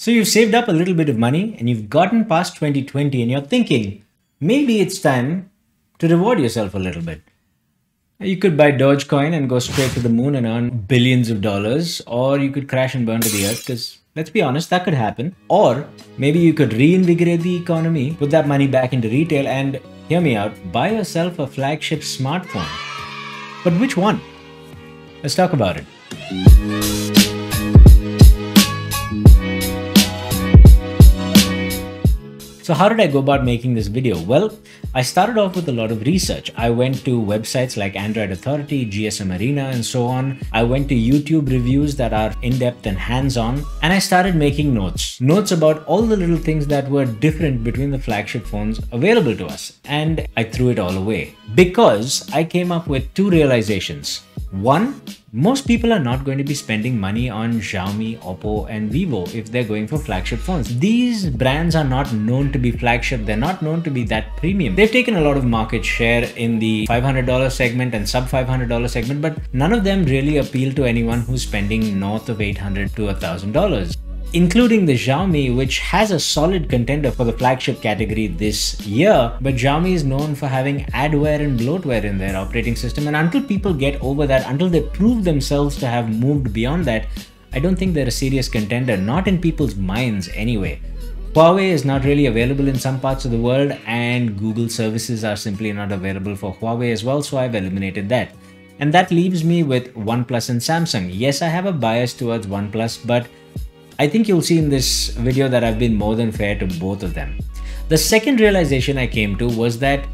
So you've saved up a little bit of money and you've gotten past 2020 and you're thinking, maybe it's time to reward yourself a little bit. You could buy Dogecoin and go straight to the moon and earn billions of dollars, or you could crash and burn to the earth because let's be honest, that could happen. Or maybe you could reinvigorate the economy, put that money back into retail, and hear me out, buy yourself a flagship smartphone. But which one? Let's talk about it. So how did I go about making this video? Well, I started off with a lot of research. I went to websites like Android Authority, GSM Arena, and so on. I went to YouTube reviews that are in-depth and hands-on, and I started making notes. Notes about all the little things that were different between the flagship phones available to us. And I threw it all away because I came up with two realizations. One, most people are not going to be spending money on Xiaomi, Oppo and Vivo if they're going for flagship phones. These brands are not known to be flagship, they're not known to be that premium. They've taken a lot of market share in the $500 segment and sub $500 segment, but none of them really appeal to anyone who's spending north of 800 to $1000 including the Xiaomi, which has a solid contender for the flagship category this year. But Xiaomi is known for having adware and bloatware in their operating system. And until people get over that, until they prove themselves to have moved beyond that, I don't think they're a serious contender, not in people's minds anyway. Huawei is not really available in some parts of the world, and Google services are simply not available for Huawei as well, so I've eliminated that. And that leaves me with OnePlus and Samsung. Yes, I have a bias towards OnePlus, but I think you'll see in this video that I've been more than fair to both of them. The second realization I came to was that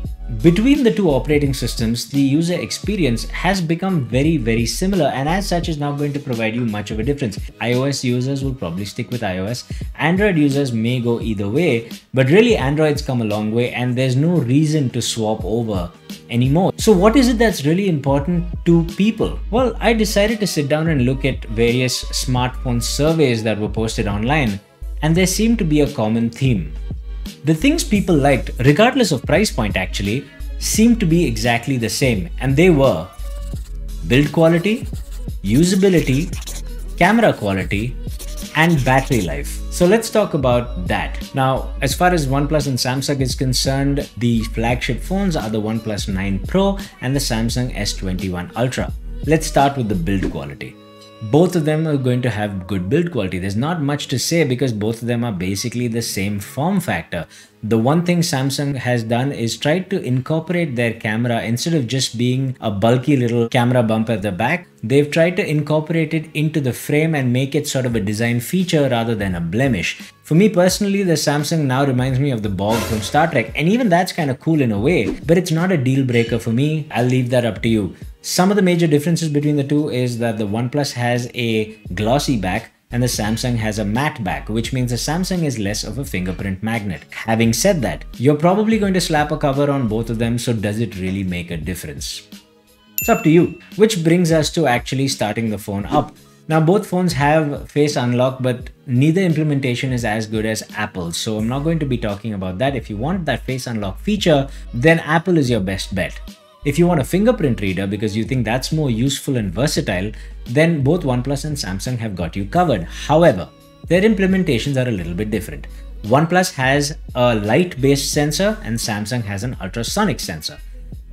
between the two operating systems, the user experience has become very, very similar and as such is not going to provide you much of a difference. iOS users will probably stick with iOS. Android users may go either way, but really Android's come a long way and there's no reason to swap over anymore. So what is it that's really important to people? Well, I decided to sit down and look at various smartphone surveys that were posted online and there seemed to be a common theme. The things people liked, regardless of price point actually, seemed to be exactly the same and they were build quality, usability, camera quality, and battery life. So let's talk about that. Now, as far as OnePlus and Samsung is concerned, the flagship phones are the OnePlus 9 Pro and the Samsung S21 Ultra. Let's start with the build quality both of them are going to have good build quality. There's not much to say because both of them are basically the same form factor. The one thing Samsung has done is tried to incorporate their camera instead of just being a bulky little camera bump at the back. They've tried to incorporate it into the frame and make it sort of a design feature rather than a blemish. For me personally, the Samsung now reminds me of the Borg from Star Trek and even that's kind of cool in a way, but it's not a deal breaker for me. I'll leave that up to you. Some of the major differences between the two is that the OnePlus has a glossy back and the Samsung has a matte back, which means the Samsung is less of a fingerprint magnet. Having said that, you're probably going to slap a cover on both of them, so does it really make a difference? It's up to you. Which brings us to actually starting the phone up. Now both phones have face unlock but neither implementation is as good as Apple's so I'm not going to be talking about that. If you want that face unlock feature then Apple is your best bet. If you want a fingerprint reader because you think that's more useful and versatile, then both OnePlus and Samsung have got you covered. However, their implementations are a little bit different. OnePlus has a light-based sensor and Samsung has an ultrasonic sensor.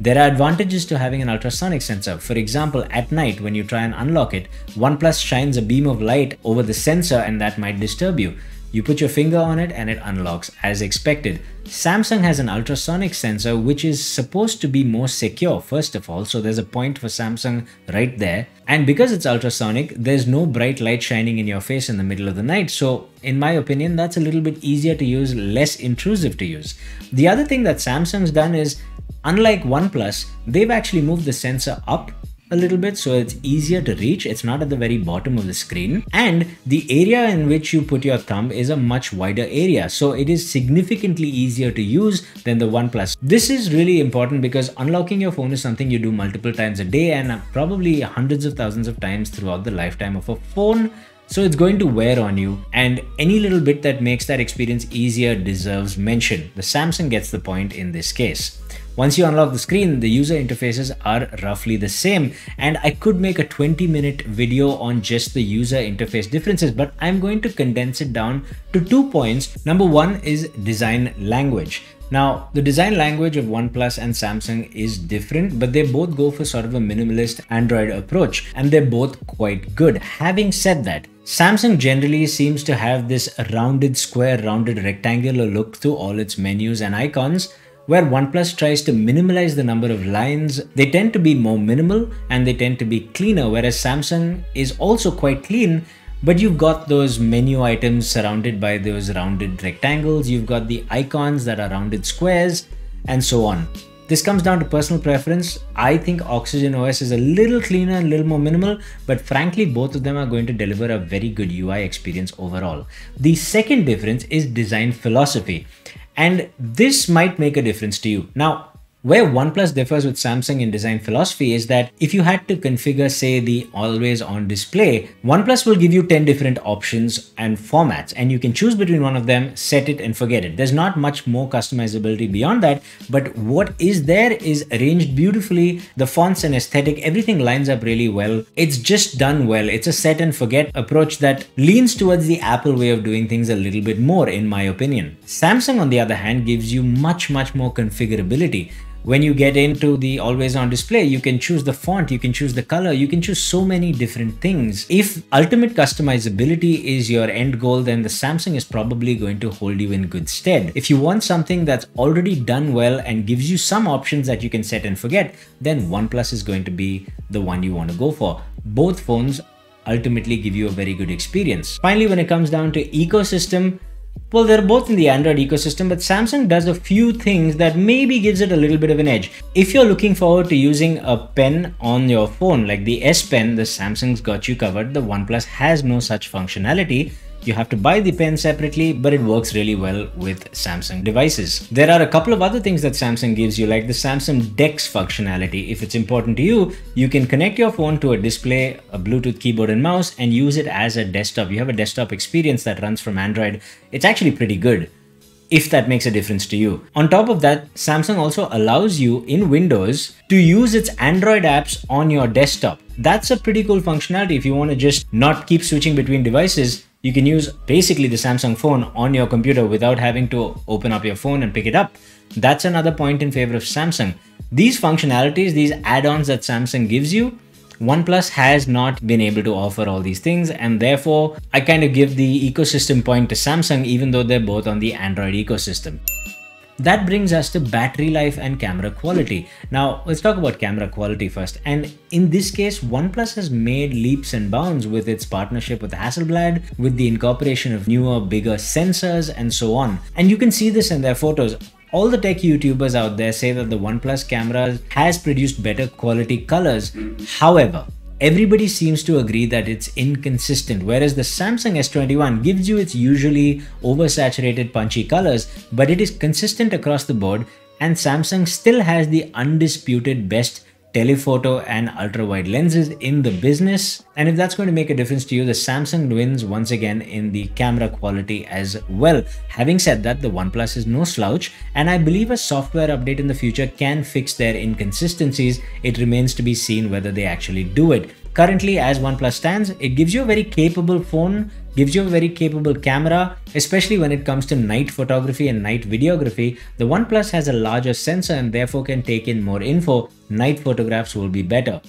There are advantages to having an ultrasonic sensor. For example, at night when you try and unlock it, OnePlus shines a beam of light over the sensor and that might disturb you. You put your finger on it and it unlocks as expected. Samsung has an ultrasonic sensor which is supposed to be more secure first of all so there's a point for Samsung right there and because it's ultrasonic there's no bright light shining in your face in the middle of the night so in my opinion that's a little bit easier to use less intrusive to use. The other thing that Samsung's done is unlike OnePlus they've actually moved the sensor up a little bit so it's easier to reach. It's not at the very bottom of the screen. And the area in which you put your thumb is a much wider area. So it is significantly easier to use than the OnePlus. This is really important because unlocking your phone is something you do multiple times a day and probably hundreds of thousands of times throughout the lifetime of a phone. So it's going to wear on you and any little bit that makes that experience easier deserves mention. The Samsung gets the point in this case. Once you unlock the screen, the user interfaces are roughly the same. And I could make a 20 minute video on just the user interface differences, but I'm going to condense it down to two points. Number one is design language. Now, the design language of OnePlus and Samsung is different, but they both go for sort of a minimalist Android approach, and they're both quite good. Having said that, Samsung generally seems to have this rounded square, rounded rectangular look to all its menus and icons, where OnePlus tries to minimalize the number of lines, they tend to be more minimal and they tend to be cleaner, whereas Samsung is also quite clean but you've got those menu items surrounded by those rounded rectangles, you've got the icons that are rounded squares, and so on. This comes down to personal preference. I think Oxygen OS is a little cleaner and a little more minimal, but frankly, both of them are going to deliver a very good UI experience overall. The second difference is design philosophy. And this might make a difference to you. Now, where OnePlus differs with Samsung in design philosophy is that if you had to configure, say, the always on display, OnePlus will give you 10 different options and formats, and you can choose between one of them, set it and forget it. There's not much more customizability beyond that, but what is there is arranged beautifully. The fonts and aesthetic, everything lines up really well. It's just done well. It's a set and forget approach that leans towards the Apple way of doing things a little bit more, in my opinion. Samsung, on the other hand, gives you much, much more configurability when you get into the always on display, you can choose the font, you can choose the color, you can choose so many different things. If ultimate customizability is your end goal, then the Samsung is probably going to hold you in good stead. If you want something that's already done well and gives you some options that you can set and forget, then OnePlus is going to be the one you want to go for. Both phones ultimately give you a very good experience. Finally, when it comes down to ecosystem, well, they're both in the Android ecosystem, but Samsung does a few things that maybe gives it a little bit of an edge. If you're looking forward to using a pen on your phone, like the S Pen, the Samsung's got you covered. The OnePlus has no such functionality. You have to buy the pen separately, but it works really well with Samsung devices. There are a couple of other things that Samsung gives you, like the Samsung DeX functionality. If it's important to you, you can connect your phone to a display, a Bluetooth keyboard and mouse, and use it as a desktop. You have a desktop experience that runs from Android. It's actually pretty good if that makes a difference to you. On top of that, Samsung also allows you in Windows to use its Android apps on your desktop. That's a pretty cool functionality if you want to just not keep switching between devices you can use basically the Samsung phone on your computer without having to open up your phone and pick it up. That's another point in favor of Samsung. These functionalities, these add-ons that Samsung gives you, OnePlus has not been able to offer all these things and therefore I kind of give the ecosystem point to Samsung even though they're both on the Android ecosystem. That brings us to battery life and camera quality. Now, let's talk about camera quality first. And in this case, OnePlus has made leaps and bounds with its partnership with Hasselblad, with the incorporation of newer, bigger sensors, and so on. And you can see this in their photos. All the tech YouTubers out there say that the OnePlus camera has produced better quality colors. However, everybody seems to agree that it's inconsistent, whereas the Samsung S21 gives you its usually oversaturated punchy colors, but it is consistent across the board and Samsung still has the undisputed best telephoto and ultra wide lenses in the business. And if that's going to make a difference to you, the Samsung wins once again in the camera quality as well. Having said that, the OnePlus is no slouch, and I believe a software update in the future can fix their inconsistencies. It remains to be seen whether they actually do it. Currently, as OnePlus stands, it gives you a very capable phone, gives you a very capable camera, especially when it comes to night photography and night videography. The OnePlus has a larger sensor and therefore can take in more info. Night photographs will be better.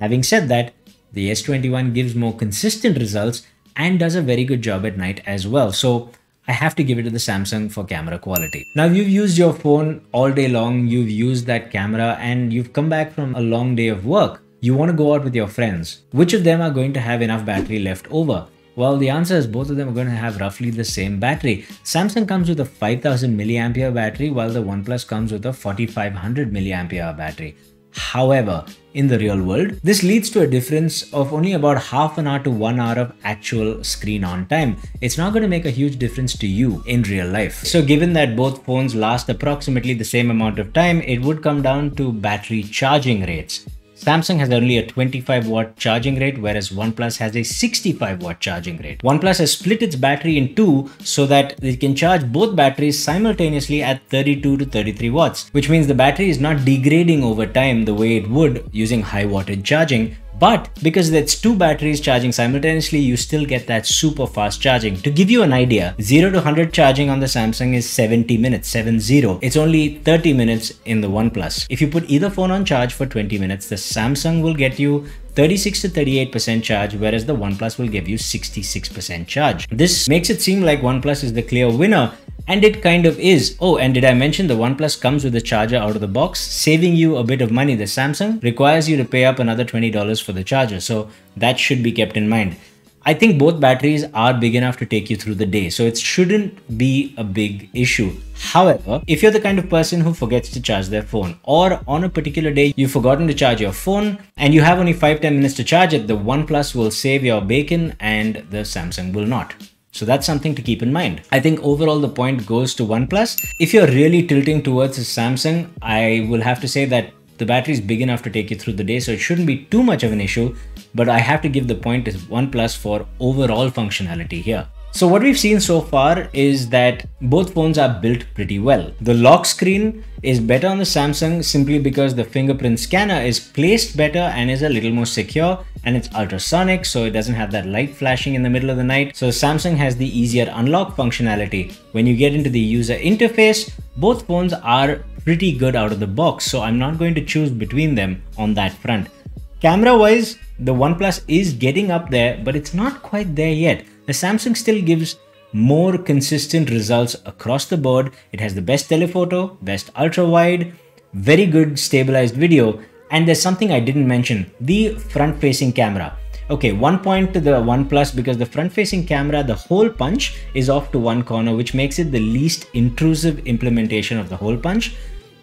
Having said that, the S21 gives more consistent results and does a very good job at night as well. So I have to give it to the Samsung for camera quality. Now you've used your phone all day long, you've used that camera and you've come back from a long day of work you want to go out with your friends. Which of them are going to have enough battery left over? Well, the answer is both of them are going to have roughly the same battery. Samsung comes with a 5000 mAh battery while the OnePlus comes with a 4500 mAh battery. However, in the real world, this leads to a difference of only about half an hour to one hour of actual screen on time. It's not going to make a huge difference to you in real life. So given that both phones last approximately the same amount of time, it would come down to battery charging rates. Samsung has only a 25 watt charging rate, whereas OnePlus has a 65 watt charging rate. OnePlus has split its battery in two so that it can charge both batteries simultaneously at 32 to 33 watts, which means the battery is not degrading over time the way it would using high wattage charging, but because that's two batteries charging simultaneously, you still get that super fast charging. To give you an idea, 0 to 100 charging on the Samsung is 70 minutes, 7-0. It's only 30 minutes in the OnePlus. If you put either phone on charge for 20 minutes, the Samsung will get you 36 to 38% charge, whereas the OnePlus will give you 66% charge. This makes it seem like OnePlus is the clear winner, and it kind of is. Oh, and did I mention the OnePlus comes with a charger out of the box, saving you a bit of money. The Samsung requires you to pay up another $20 for the charger, so that should be kept in mind. I think both batteries are big enough to take you through the day, so it shouldn't be a big issue. However, if you're the kind of person who forgets to charge their phone, or on a particular day you've forgotten to charge your phone and you have only 5-10 minutes to charge it, the OnePlus will save your bacon and the Samsung will not. So that's something to keep in mind. I think overall the point goes to OnePlus. If you're really tilting towards Samsung, I will have to say that the battery is big enough to take you through the day, so it shouldn't be too much of an issue. But I have to give the point to OnePlus for overall functionality here. So what we've seen so far is that both phones are built pretty well. The lock screen is better on the Samsung simply because the fingerprint scanner is placed better and is a little more secure and it's ultrasonic so it doesn't have that light flashing in the middle of the night. So Samsung has the easier unlock functionality. When you get into the user interface, both phones are pretty good out of the box so I'm not going to choose between them on that front. Camera wise, the OnePlus is getting up there but it's not quite there yet. The Samsung still gives more consistent results across the board. It has the best telephoto, best ultra wide, very good stabilized video. And there's something I didn't mention, the front facing camera. Okay, one point to the OnePlus because the front facing camera, the hole punch is off to one corner, which makes it the least intrusive implementation of the hole punch.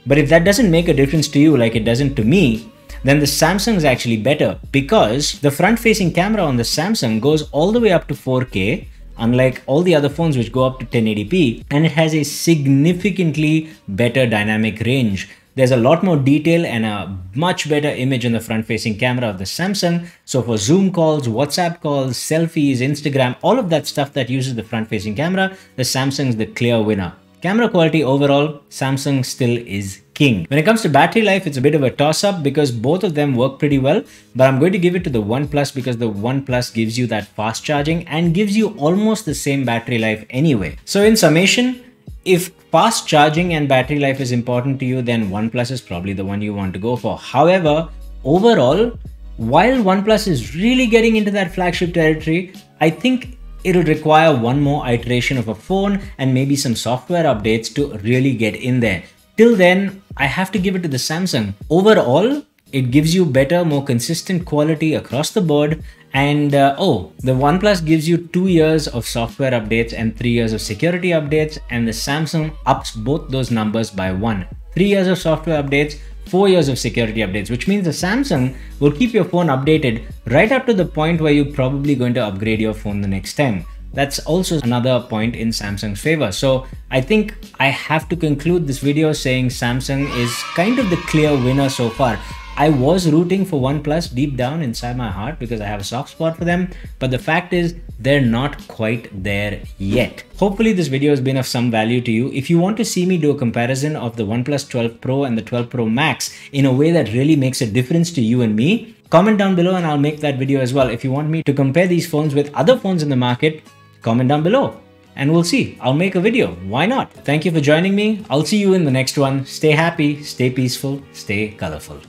But if that doesn't make a difference to you like it doesn't to me, then the Samsung is actually better because the front facing camera on the Samsung goes all the way up to 4K unlike all the other phones which go up to 1080p and it has a significantly better dynamic range. There's a lot more detail and a much better image in the front facing camera of the Samsung. So for Zoom calls, WhatsApp calls, selfies, Instagram, all of that stuff that uses the front facing camera, the Samsung's the clear winner. Camera quality overall, Samsung still is king. When it comes to battery life, it's a bit of a toss up because both of them work pretty well, but I'm going to give it to the OnePlus because the OnePlus gives you that fast charging and gives you almost the same battery life anyway. So in summation, if fast charging and battery life is important to you, then OnePlus is probably the one you want to go for. However, overall, while OnePlus is really getting into that flagship territory, I think it'll require one more iteration of a phone and maybe some software updates to really get in there. Till then, I have to give it to the Samsung. Overall, it gives you better, more consistent quality across the board. And uh, oh, the OnePlus gives you two years of software updates and three years of security updates, and the Samsung ups both those numbers by one. Three years of software updates, four years of security updates, which means the Samsung will keep your phone updated right up to the point where you're probably going to upgrade your phone the next time. That's also another point in Samsung's favor. So I think I have to conclude this video saying Samsung is kind of the clear winner so far. I was rooting for OnePlus deep down inside my heart because I have a soft spot for them. But the fact is, they're not quite there yet. Hopefully this video has been of some value to you. If you want to see me do a comparison of the OnePlus 12 Pro and the 12 Pro Max in a way that really makes a difference to you and me, comment down below and I'll make that video as well. If you want me to compare these phones with other phones in the market, comment down below and we'll see. I'll make a video. Why not? Thank you for joining me. I'll see you in the next one. Stay happy, stay peaceful, stay colorful.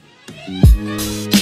Música